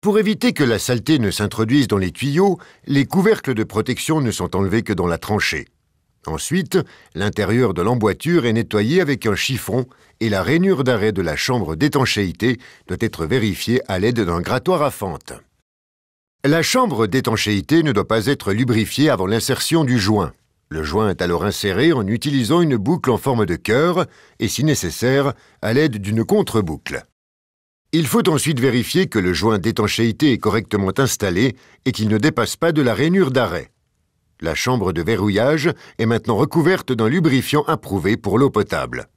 Pour éviter que la saleté ne s'introduise dans les tuyaux, les couvercles de protection ne sont enlevés que dans la tranchée. Ensuite, l'intérieur de l'emboîture est nettoyé avec un chiffon et la rainure d'arrêt de la chambre d'étanchéité doit être vérifiée à l'aide d'un grattoir à fente. La chambre d'étanchéité ne doit pas être lubrifiée avant l'insertion du joint. Le joint est alors inséré en utilisant une boucle en forme de cœur et, si nécessaire, à l'aide d'une contre-boucle. Il faut ensuite vérifier que le joint d'étanchéité est correctement installé et qu'il ne dépasse pas de la rainure d'arrêt. La chambre de verrouillage est maintenant recouverte d'un lubrifiant approuvé pour l'eau potable.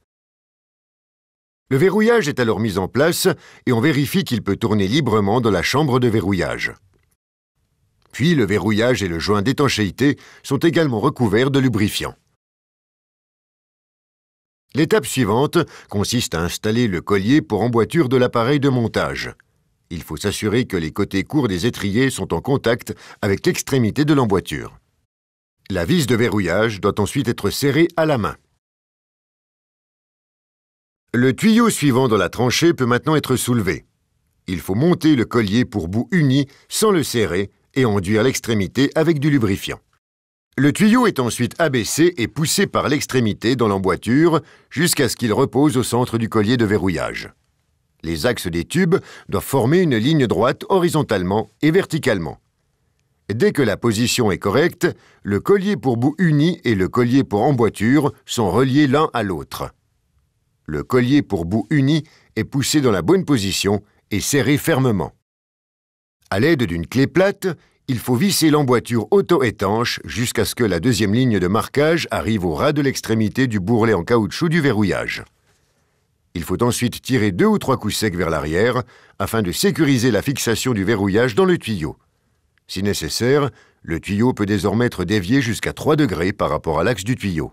Le verrouillage est alors mis en place et on vérifie qu'il peut tourner librement dans la chambre de verrouillage. Puis le verrouillage et le joint d'étanchéité sont également recouverts de lubrifiant. L'étape suivante consiste à installer le collier pour emboîture de l'appareil de montage. Il faut s'assurer que les côtés courts des étriers sont en contact avec l'extrémité de l'emboîture. La vis de verrouillage doit ensuite être serrée à la main. Le tuyau suivant dans la tranchée peut maintenant être soulevé. Il faut monter le collier pour bout uni sans le serrer et enduire l'extrémité avec du lubrifiant. Le tuyau est ensuite abaissé et poussé par l'extrémité dans l'emboîture jusqu'à ce qu'il repose au centre du collier de verrouillage. Les axes des tubes doivent former une ligne droite horizontalement et verticalement. Dès que la position est correcte, le collier pour bout uni et le collier pour emboîture sont reliés l'un à l'autre. Le collier pour bout uni est poussé dans la bonne position et serré fermement. À l'aide d'une clé plate, il faut visser l'emboîture auto-étanche jusqu'à ce que la deuxième ligne de marquage arrive au ras de l'extrémité du bourrelet en caoutchouc du verrouillage. Il faut ensuite tirer deux ou trois coups secs vers l'arrière afin de sécuriser la fixation du verrouillage dans le tuyau. Si nécessaire, le tuyau peut désormais être dévié jusqu'à 3 degrés par rapport à l'axe du tuyau.